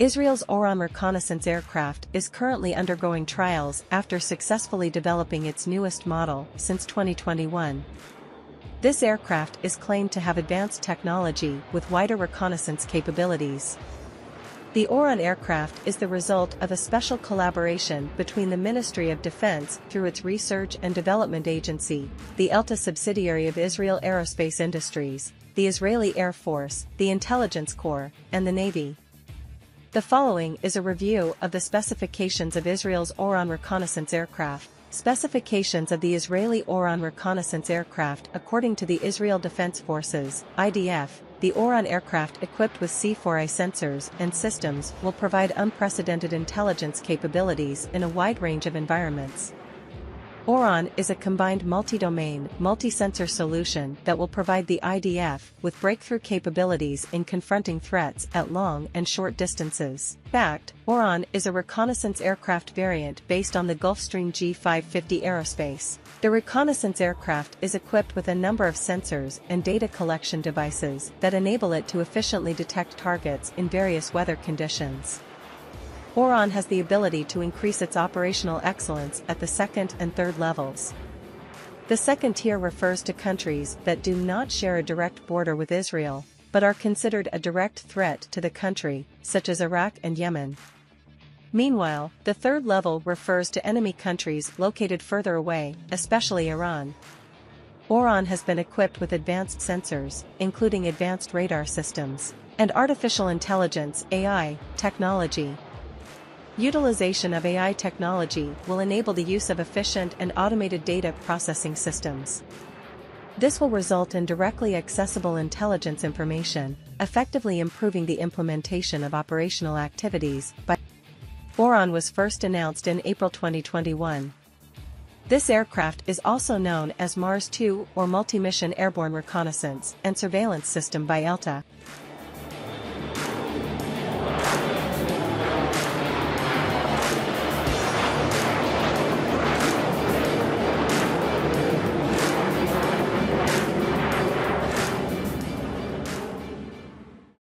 Israel's Oron reconnaissance aircraft is currently undergoing trials after successfully developing its newest model since 2021. This aircraft is claimed to have advanced technology with wider reconnaissance capabilities. The Oron aircraft is the result of a special collaboration between the Ministry of Defense through its Research and Development Agency, the ELTA subsidiary of Israel Aerospace Industries, the Israeli Air Force, the Intelligence Corps, and the Navy. The following is a review of the specifications of Israel's Oron reconnaissance aircraft. Specifications of the Israeli Oron reconnaissance aircraft According to the Israel Defense Forces, IDF, the Oron aircraft equipped with C4I sensors and systems will provide unprecedented intelligence capabilities in a wide range of environments. Oron is a combined multi-domain, multi-sensor solution that will provide the IDF with breakthrough capabilities in confronting threats at long and short distances. Fact, Oron is a reconnaissance aircraft variant based on the Gulfstream G550 aerospace. The reconnaissance aircraft is equipped with a number of sensors and data collection devices that enable it to efficiently detect targets in various weather conditions. Oron has the ability to increase its operational excellence at the second and third levels. The second tier refers to countries that do not share a direct border with Israel, but are considered a direct threat to the country, such as Iraq and Yemen. Meanwhile, the third level refers to enemy countries located further away, especially Iran. Oron has been equipped with advanced sensors, including advanced radar systems, and artificial intelligence AI, technology, Utilization of AI technology will enable the use of efficient and automated data processing systems. This will result in directly accessible intelligence information, effectively improving the implementation of operational activities by Oron was first announced in April 2021. This aircraft is also known as Mars 2 or Multi-Mission Airborne Reconnaissance and Surveillance System by ELTA.